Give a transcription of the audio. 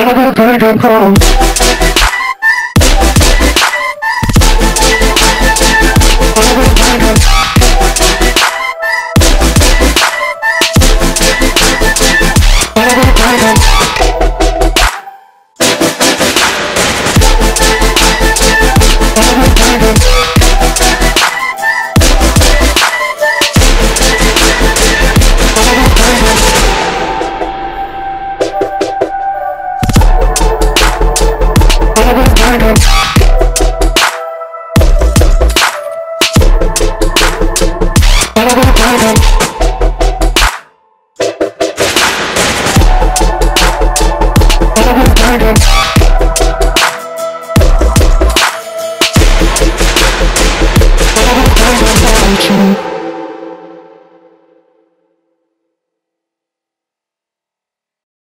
Take it home. Thank you.